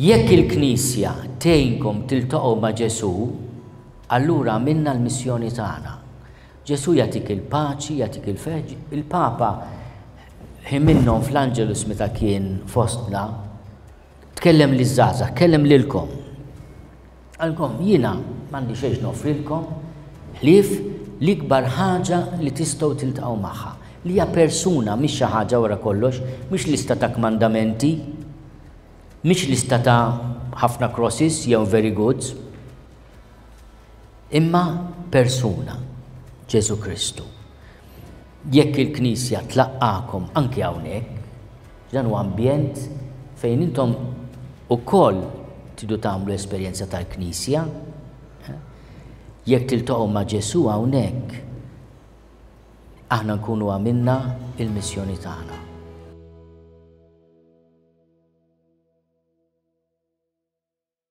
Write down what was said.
Jekk il-Knisja tgħinkom tiltaqgħu ma' Ġesù, allura għamilna l-missjoni tagħna. Ġesù jagħtik il-paċi, jagħtik il-ferħ. Il-Papa ħin minnhom fl-Angelus meta kien fostna, tkellem liż-żgħażagħ, tkellem lilkom. Qalkom, Jiena m'għandi xejn x'noffrilkom ħlief l-ikbar ħaġa li tistgħu tiltaqgħu magħha, li hija persuna, mhix xi ħaġa wara kollox, mhix lista ta' kmandamenti, mhix lista ta' ħafna crosses jew very goods, imma persuna, Ġesù Kristu. Jekk il-Knisja tlaqqagħkom anki hawnhekk, dan huwa ambjent fejn intom ukoll tridu tagħmlu esperjenza tal-Knisja. Jekk tiltaqgħu ma' Ġesù hawnhekk, aħna nkunu għamilna il-missjoni tagħna.